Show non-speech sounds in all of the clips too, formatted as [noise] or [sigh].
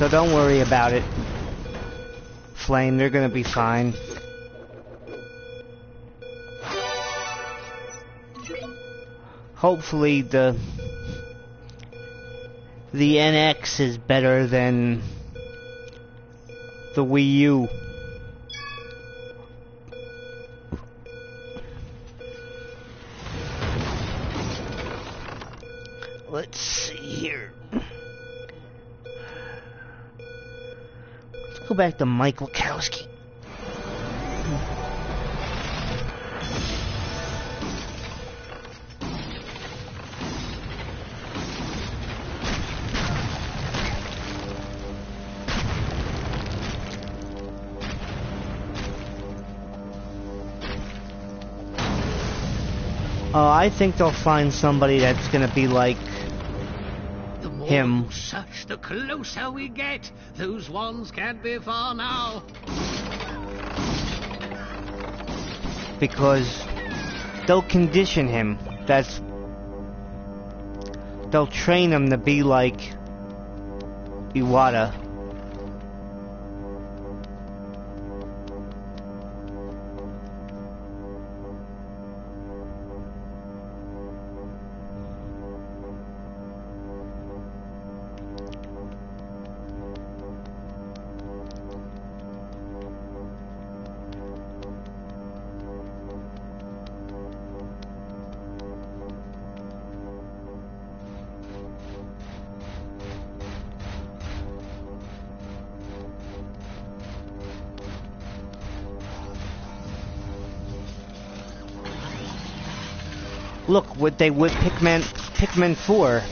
So don't worry about it. Flame, they're gonna be fine. Hopefully the the NX is better than the Wii U. Let's see here. Go back to Mike Wazowski. Uh, I think they'll find somebody that's gonna be like Him. Oh, you search, the closer we get. Those ones can't be far now. because they'll condition him. That's they'll train him to be like Iwata. Look what they with Pikmin Pikmin 4.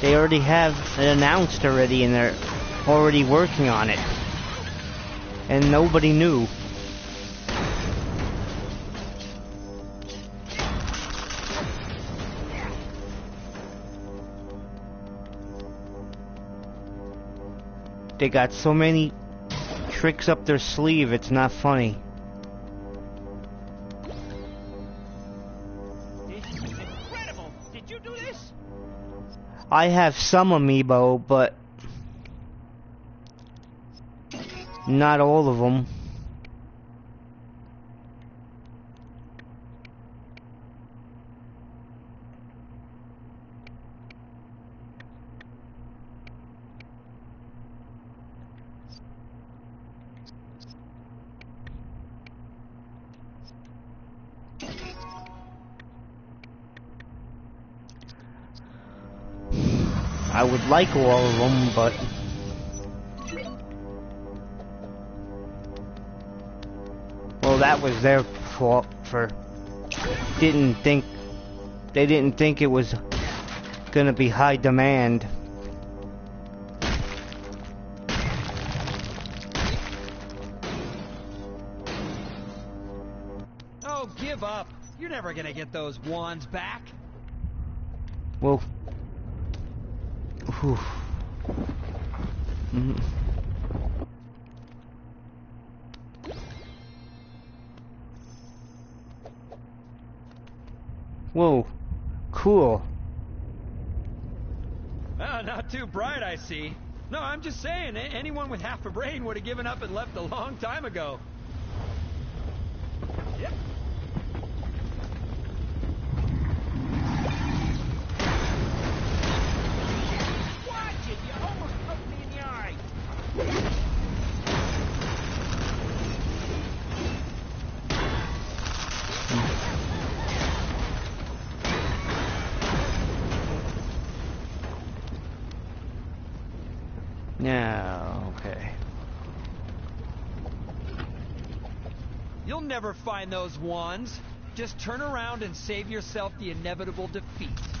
They already have it announced already and they're already working on it. And nobody knew. They got so many tricks up their sleeve, it's not funny. I have some amiibo, but not all of them. I would like all of them, but well, that was their fault for didn't think they didn't think it was gonna be high demand. Oh, give up. You're never gonna get those wands back. Well, whew. Mhm. Whoa, cool. Ah, not too bright, I see. No, I'm just saying, anyone with half a brain would have given up and left a long time ago. Yep. Watch it! You almost poked me in the eye. Yeah, okay. You'll never find those wands. Just turn around and save yourself the inevitable defeat.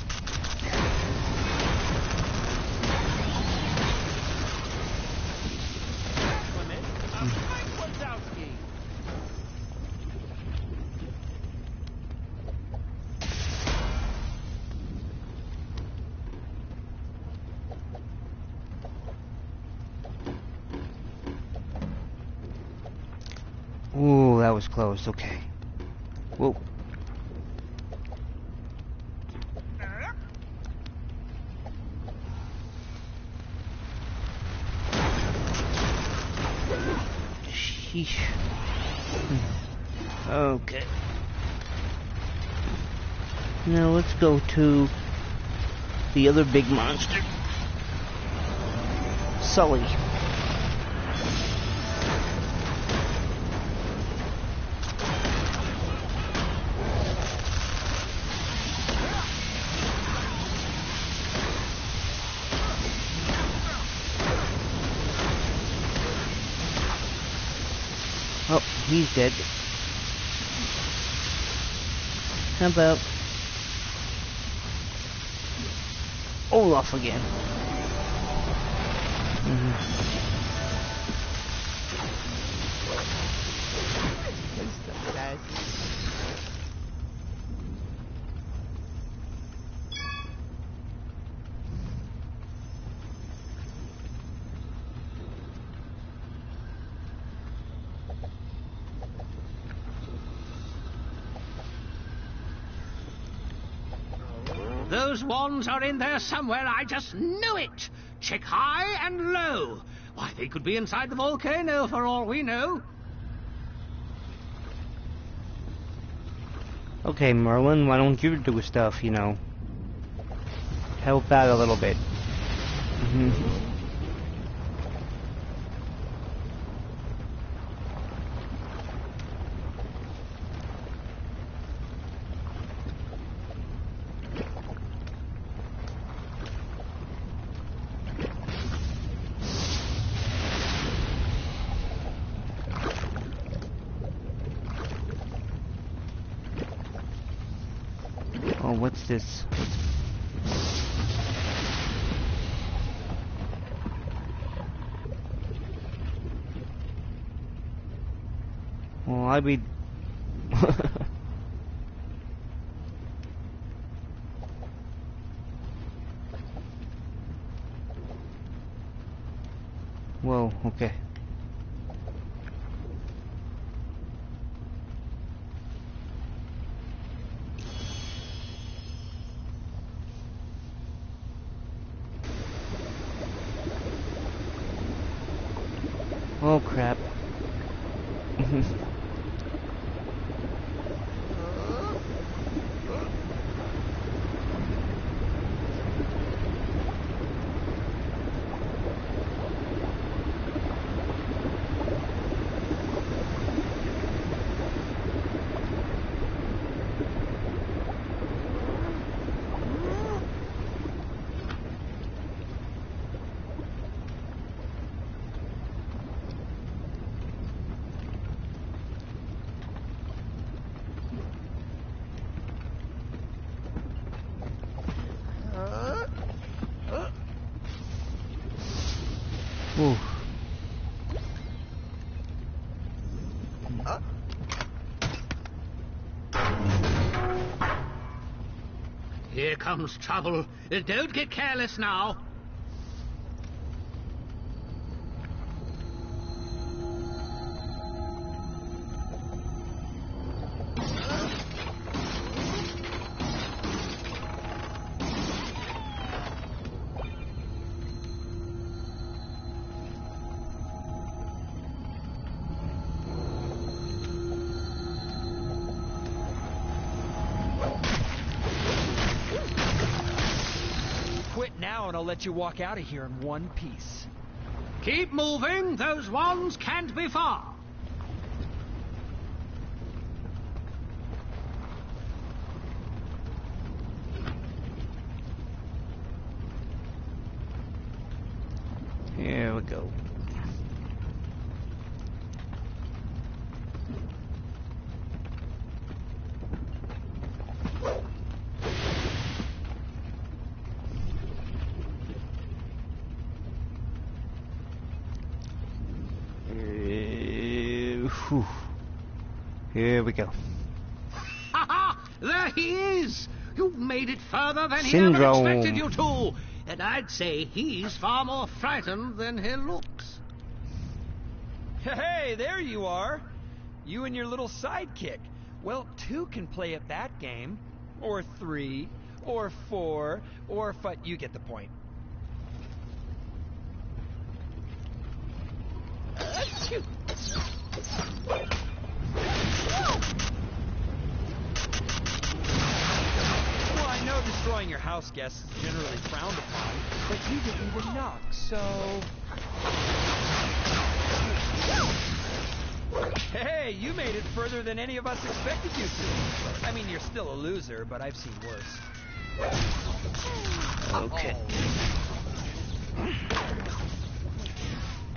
Close. Okay. Whoa. Sheesh. Hmm. Okay. Now let's go to the other big monster. Sully. Oh, he's dead. How about Olaf again? Mhm. Those wands are in there somewhere, I just knew it! Check high and low. Why, they could be inside the volcano for all we know. Okay, Merlin, why don't you do stuff, you know? Help out a little bit. Mm-hmm. Oh, what's this? Well, oh, I'd be. [laughs] Whoa, okay. Oh crap. Ooh. Here comes trouble. Don't get careless now. Let you walk out of here in one piece. Keep moving. Those wands can't be far. Here we go. Uh, whew. Here we go. Ha ha! There he is! You've made it further than he Syndrome. ever expected you to. And I'd say he's far more frightened than he looks. Hey, there you are. You and your little sidekick. Well, two can play at that game. Or three. Or four. Or five. You get the point. Notifying your house guests is generally frowned upon, but you didn't even knock, so... Hey, you made it further than any of us expected you to. I mean, you're still a loser, but I've seen worse. Okay. Oh.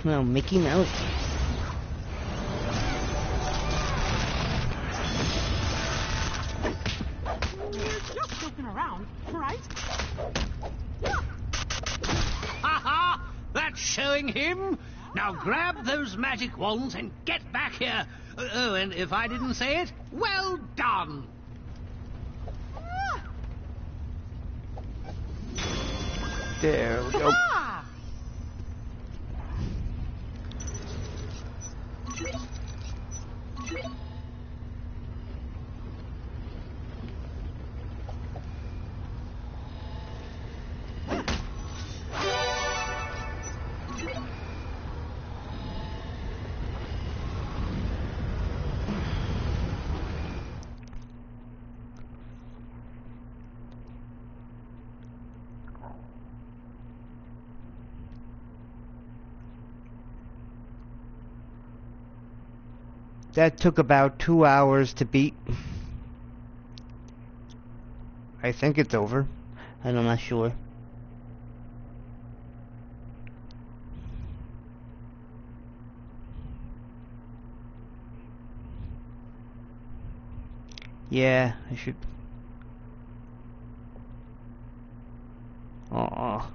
Well, Mickey Mouse. Around, right? Ha ha! That's showing him. Now grab those magic wands and get back here. Uh, Oh, and if I didn't say it, well done. There we go. That took about two hours to beat. I think it's over. And I'm not sure. Yeah, I should. Aw.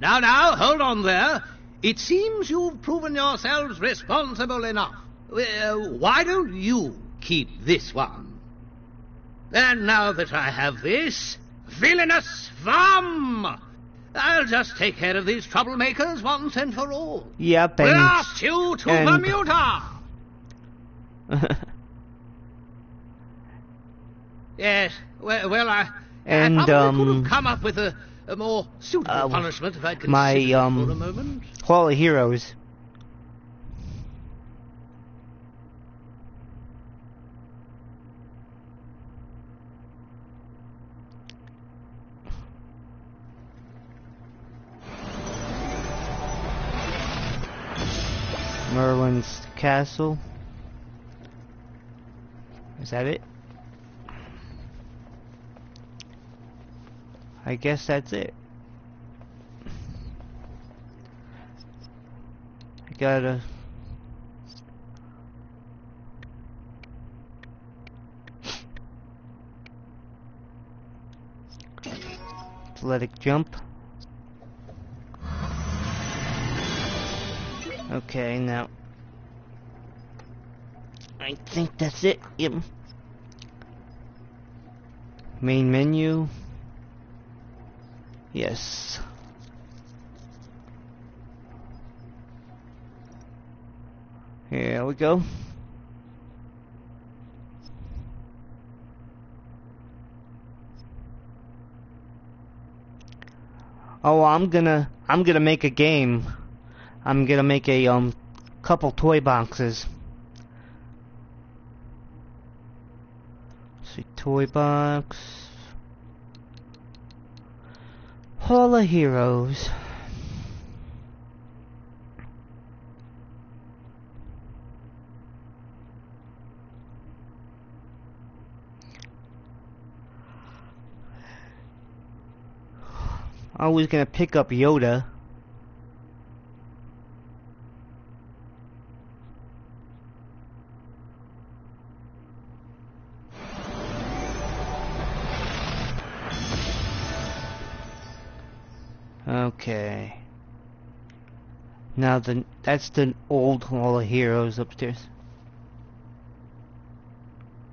Now, now, hold on there. It seems you've proven yourselves responsible enough. Well, why don't you keep this one? And now that I have this, villainous vom! I'll just take care of these troublemakers once and for all. Yep, Blast you to and- Bermuda! [laughs] Yes, well, well I, And, I probably could um, have come up with a, a more suitable uh, punishment if I'd considered my, um, for a moment. Hall of Heroes. Merlin's Castle. Is that it? I guess that's it. I gotta. Athletic jump. Okay, now. I think that's it. Yep. Main menu. Yes. Here we go. Oh, I'm gonna I'm gonna make a game. I'm gonna make a um couple toy boxes. Let's see, toy box. Hall of Heroes. I was gonna pick up Yoda. Okay. Now the that's the old Hall of Heroes upstairs.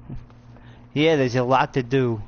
[laughs] Yeah, there's a lot to do.